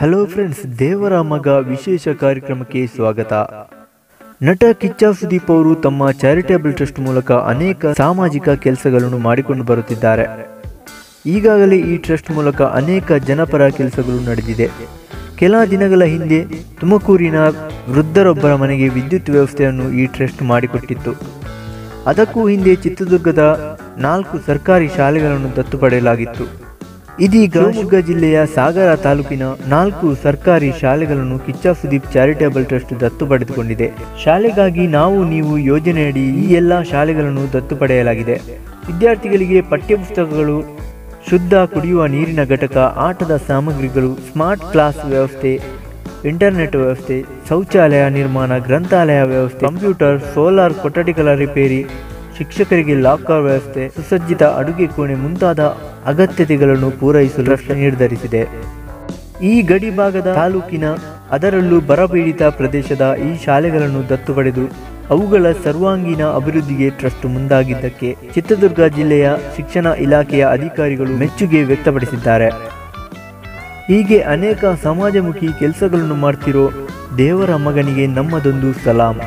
Hello friends ದೇವರ ಮಗ ವಿಶೇಷ ಕಾರ್ಯಕ್ರಮಕ್ಕೆ ಸ್ವಾಗತ. ನಟ ಕಿಚ್ಚ ಸುದೀಪ್ ಅವರು ತಮ್ಮ ಚಾರಿಟೇಬಲ್ ಟ್ರಸ್ಟ್ ಮೂಲಕ ಅನೇಕ ಸಾಮಾಜಿಕ ಕೆಲಸಗಳನ್ನು ಮಾಡಿಕೊಂಡು ಬರುತ್ತಿದ್ದಾರೆ. ಈಗಾಗಲೇ ಈ ಟ್ರಸ್ಟ್ ಮೂಲಕ ಅನೇಕ ಜನಪರ ಕೆಲಸಗಳು ನಡೆದಿದೆ. ಕೆಲ ದಿನಗಳ ಹಿಂದೆ ತುಮಕೂರಿನ ವೃದ್ಧರೊಬ್ಬರ ಮನೆಗೆ ವಿದ್ಯುತ್ ವ್ಯವಸ್ಥೆಯನ್ನು ಈ ಟ್ರಸ್ಟ್ ಮಾಡಿಕೊಟ್ಟಿತ್ತು. ಅದಕ್ಕೂ ಹಿಂದೆ ಚಿತ್ರದುರ್ಗದ ನಾಲ್ಕು ಸರ್ಕಾರಿ ಶಾಲೆಗಳನ್ನು ದತ್ತು ಪಡೆಯಲಾಗಿತ್ತು. ಇದೀಗ ಶಿವಮೊಗ್ಗ ಜಿಲ್ಲೆಯ ಸಾಗರ ತಾಲೂಕಿನ ನಾಲ್ಕು ಸರ್ಕಾರಿ ಶಾಲೆಗಳನ್ನು ಕಿಚ್ಚ ಸುದೀಪ್ ಚಾರಿಟೇಬಲ್ ಟ್ರಸ್ಟ್ ದತ್ತು ಪಡೆದುಕೊಂಡಿದೆ. ಶಾಲೆಗಾಗಿ ನಾವು ನೀವು ಯೋಜನೆಯಡಿ ಈ ಎಲ್ಲ ಶಾಲೆಗಳನ್ನು ದತ್ತು ಪಡೆಯಲಾಗಿದೆ. ವಿದ್ಯಾರ್ಥಿಗಳಿಗೆ ಪಠ್ಯಪುಸ್ತಕಗಳು, ಶುದ್ಧ ಕುಡಿಯುವ ನೀರಿನ ಘಟಕ, ಆಟದ ಸಾಮಗ್ರಿಗಳು, ಸ್ಮಾರ್ಟ್ ಕ್ಲಾಸ್ ವ್ಯವಸ್ಥೆ, ಇಂಟರ್ನೆಟ್ ವ್ಯವಸ್ಥೆ, ಶೌಚಾಲಯ ನಿರ್ಮಾಣ, ಗ್ರಂಥಾಲಯ ವ್ಯವಸ್ಥೆ, ಕಂಪ್ಯೂಟರ್, ಸೋಲಾರ್ ಕೊಠಡಿಗಳ ರಿಪೇರಿ ಶಿಕ್ಷಕರಿಗೆ ಲಾಕರ್ ವ್ಯವಸ್ಥೆ, ಸುಸಜ್ಜಿತ ಅಡುಗೆ ಕೋಣೆ ಮುಂತಾದ ಅಗತ್ಯತೆಗಳನ್ನು ಪೂರೈಸಲು ನಿರ್ಧರಿಸಿದೆ. ಈ ಗಡಿ ಭಾಗದ ತಾಲೂಕಿನ ಅದರಲ್ಲೂ ಬರಪೀಡಿತ ಪ್ರದೇಶದ ಈ ಶಾಲೆಗಳನ್ನು ದತ್ತು ಪಡೆದು, ಅವುಗಳ ಸರ್ವಾಂಗೀಣ ಅಭಿವೃದ್ಧಿಗೆ ಟ್ರಸ್ಟ್ ಮುಂದಾಗಿದ್ದಕ್ಕೆ ಚಿತ್ರದುರ್ಗ ಜಿಲ್ಲೆಯ ಶಿಕ್ಷಣ ಇಲಾಖೆಯ ಅಧಿಕಾರಿಗಳು ಮೆಚ್ಚುಗೆ ವ್ಯಕ್ತಪಡಿಸಿದ್ದಾರೆ. ಹೀಗೆ ಅನೇಕ ಸಮಾಜಮುಖಿ ಕೆಲಸಗಳನ್ನು ಮಾಡ್ತಿರೋ ದೇವರ ಮಗನಿಗೆ ನಮ್ಮದೊಂದು ಸಲಾಂ.